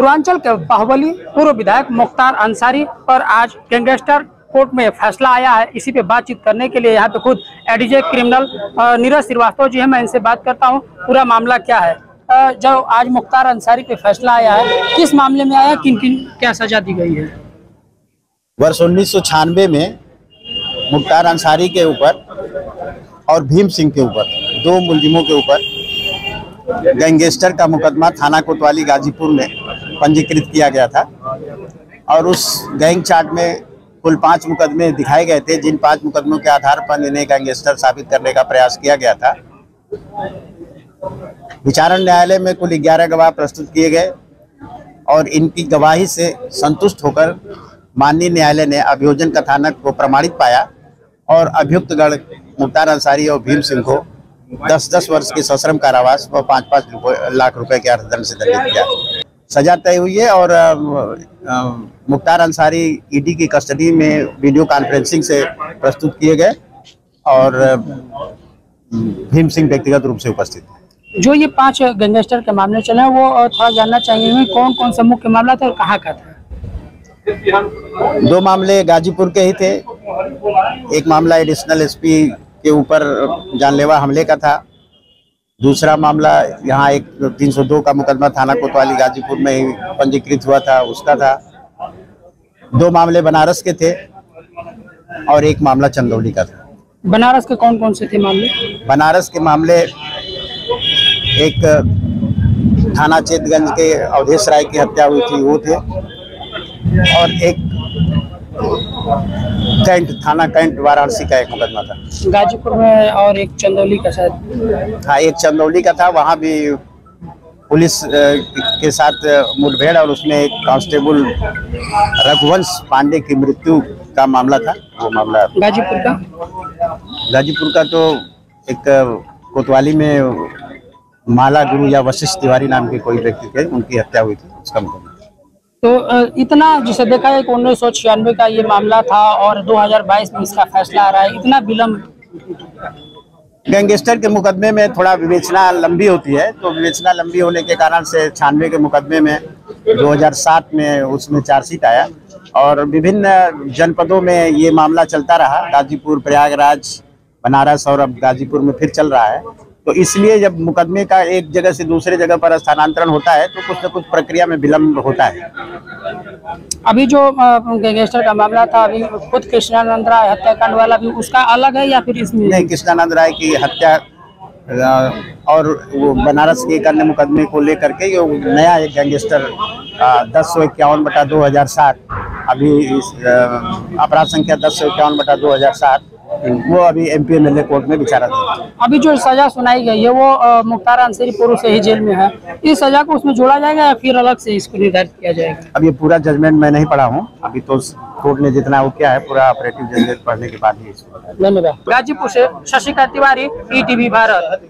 पूर्वांचल के बाहुबली, पूर्व विधायक मुख्तार अंसारी पर आज गैंगस्टर कोर्ट में फैसला आया है। इसी पे बातचीत करने के लिए यहाँ पे खुद एडीजे क्रिमिनल नीरज श्रीवास्तव जी है। मैं इनसे बात करता हूँ। पूरा मामला क्या है? जो आज मुख्तार अंसारी पे फैसला आया है, किस मामले में आया? किन किन क्या सजा दी गई है? वर्ष उन्नीस सौ छियानबे में मुख्तार अंसारी के ऊपर और भीम सिंह के ऊपर, दो मुलजिमों के ऊपर गैंगस्टर का मुकदमा थाना कोतवाली गाजीपुर में पंजीकृत किया गया था। और उस गैंग चार्ट में कुल पाँच मुकदमे दिखाए गए थे, जिन पाँच मुकदमों के आधार पर इन्हें गैंगस्टर साबित करने का प्रयास किया गया था। विचारण न्यायालय में कुल ग्यारह गवाह प्रस्तुत किए गए और इनकी गवाही से संतुष्ट होकर माननीय न्यायालय ने अभियोजन कथानक को प्रमाणित पाया और अभियुक्त गण मुख्तार अंसारी और भीम सिंह को दस दस वर्ष के सश्रम कारावास व पाँच पाँच लाख रुपए के अर्थदंड से दंडित किया। सजा तय हुई है और मुख्तार अंसारी ईडी की कस्टडी में वीडियो कॉन्फ्रेंसिंग से प्रस्तुत किए गए और भीम सिंह व्यक्तिगत रूप से उपस्थित थे जो ये पाँच गैंगस्टर के मामले चले हैं वो थोड़ा जानना चाहेंगे कौन कौन सा मुख्य मामला था और कहाँ का था? दो मामले गाजीपुर के ही थे। एक मामला एडिशनल एसपी के ऊपर जानलेवा हमले का था। दूसरा मामला यहाँ एक 302 का मुकदमा थाना कोतवाली गाजीपुर में ही पंजीकृत हुआ था उसका था। दो मामले बनारस के थे और एक मामला चंदौली का था। बनारस के कौन कौन से थे मामले? बनारस के मामले एक थाना चेतगंज के अवधेश राय की हत्या हुई थी वो थे। और एक कैंट थाना कैंट वाराणसी का एक मुकदमा था। गाजीपुर में और एक चंदौली का शायद। हाँ एक चंदौली का था वहाँ भी पुलिस के साथ मुठभेड़ और उसमें एक कांस्टेबल रघुवंश पांडे की मृत्यु का मामला था। वो मामला गाजीपुर का? गाजीपुर का तो एक कोतवाली में माला गुरु या वशिष्ठ तिवारी नाम के कोई व्यक्ति थे उनकी हत्या हुई थी उसका मुकदमा। तो इतना जिसे देखा है कि उन्नीस सौ छियानवे का ये मामला था और 2022 में इसका फैसला आ रहा है, इतना विलम्ब गैंगस्टर के मुकदमे में थोड़ा विवेचना लंबी होती है तो विवेचना लंबी होने के कारण से छानवे के मुकदमे में 2007 में उसमें चार्जशीट आया और विभिन्न जनपदों में ये मामला चलता रहा। गाजीपुर, प्रयागराज, बनारस और अब गाजीपुर में फिर चल रहा है। तो इसलिए जब मुकदमे का एक जगह से दूसरे जगह पर स्थानांतरण होता है तो कुछ न कुछ प्रक्रिया में विलम्ब होता है। अभी जो गैंगस्टर का मामला था अभी खुद कृष्णानंद राय हत्याकांड वाला भी उसका अलग है या फिर इसमें? नहीं कृष्णानंद राय की हत्या और वो बनारस के एक अन्य मुकदमे को लेकर के ये नया एक गैंगस्टर दस सौ इक्यावन बटा दो हज़ार सात अभी अपराध संख्या दस सौ इक्यावन बटा दो हज़ार सात वो अभी M P M L court में विचाराधीन था। अभी जो सजा सुनाई गई है वो मुख्तार अंसारी पूर्व से ही जेल में है। इस सजा को उसमें जोड़ा जाएगा या फिर अलग से इसको निर्धारित किया जाएगा? अब ये पूरा जजमेंट मैं नहीं पढ़ा हूँ। अभी तो कोर्ट ने जितना वो किया है पूरा ऑपरेटिव जजमेंट पढ़ने के बाद ही धन्यवाद। गाजीपुर ऐसी शशिकांत तिवारी ई भारत।